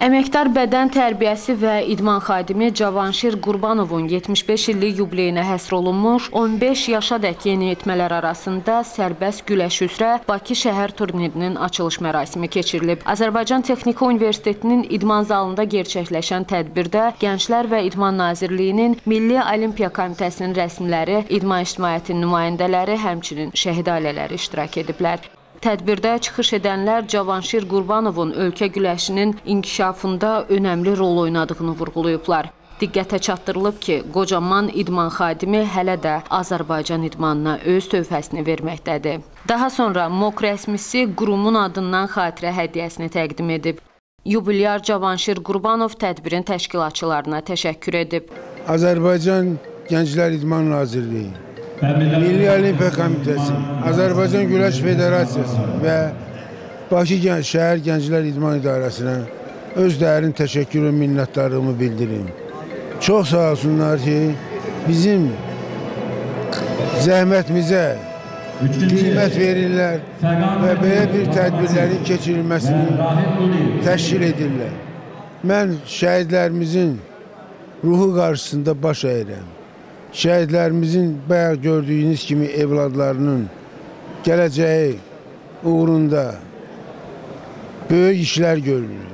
Əməkdar bədən tərbiyəsi və idman xadimi Cavanşir Qurbanovun 75 illik yubileyinə həsr olunmuş 15 yaşadək yeniyetmələr arasında sərbəst güləş üzrə Bakı şəhər turnirinin açılış mərasimi keçirilib. Azərbaycan Texniki Universitetinin idman zalında gerçəkləşən tədbirdə Gənclər və İdman Nazirliyinin Milli Olimpiya Komitəsinin rəsmiləri, idman ictimaiyyətinin nümayəndələri, həmçinin şəhid ailələri iştirak ediblər. Tədbirdə çıxış edənlər Cavanşir Qurbanovun ölkə güləşinin inkişafında önəmli rol oynadığını vurğulayıblar. Diqqətə çatdırılıb ki, qocaman idman xadimi hələ də Azərbaycan idmanına öz tövhəsini verməkdədir. Daha sonra MOK rəsmisi qurumun adından xatirə hədiyyəsini təqdim edib. Yubilyar Cavanşir Qurbanov tədbirin təşkilatçılarına təşəkkür edib. Azərbaycan Gənclər İdman Nazirliyi, Milli Olimpiya Komitəsi, Azərbaycan Güləş Federasiyası və Bakı Gən Şəhər Gənclər İdman İdarəsinə öz dərin təşəkkür və minnətdarlığımı bildirim. Çox sağ olsunlar ki, bizim zəhmətimizə qiymət verirlər və belə bir tədbirlərin keçirilməsini təşkil edirlər. Mən şəhidlərimizin ruhu qarşısında baş əyirəm. Şəhidlərimizin bayaq gördüyünüz kimi evladlarının gələcəyi uğrunda böyük işlər görülür.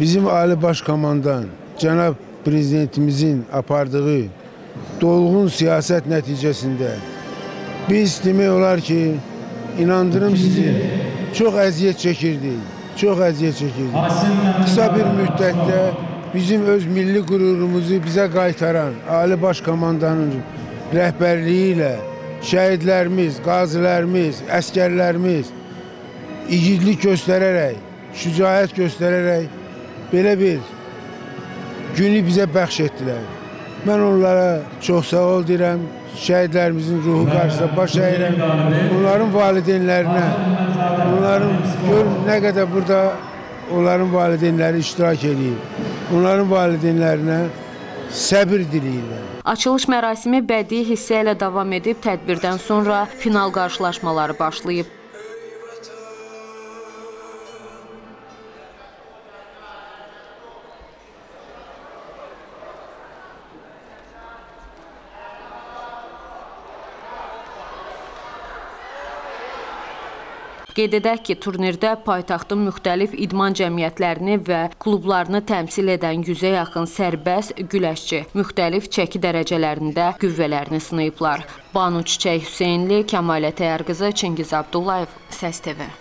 Bizim Ali Baş Komandan cənab prezidentimizin apardığı dolğun siyasət nəticəsində biz demək olar ki, inandırım sizi, çox əziyyət çəkirdik, çox əziyyət çəkirdik. Qısa bir müddətdə bizim öz milli qürurumuzu bizə qaytaran Ali Baş Komandanın rəhbərliyi ilə şəhidlərimiz, qazilərimiz, əskərlərimiz igidlik göstərərək, şücaət göstərərək belə bir günü bizə bəxş etdilər. Mən onlara çox sağ ol deyirəm. Şəhidlərimizin ruhu qarşısında baş əyirəm. Onların valideynlərinə, onların gör nə qədər burada onların valideynləri iştirak edir. Onların valideynlərinə səbir diləyirlər. Açılış mərasimi bədii hissə ilə davam edib, tədbirdən sonra final qarşılaşmaları başlayıb. Qeyd edək ki, turnirdə paytaxtın müxtəlif idman cəmiyyətlərini və klublarını təmsil edən 100-ə yaxın sərbəst güləşçi müxtəlif çəki dərəcələrində qüvvələrini sınayıblar. Banu Çiçək Hüseynli, Kəmalə Təyər qızı, Çingiz Abdullayev, Səs TV.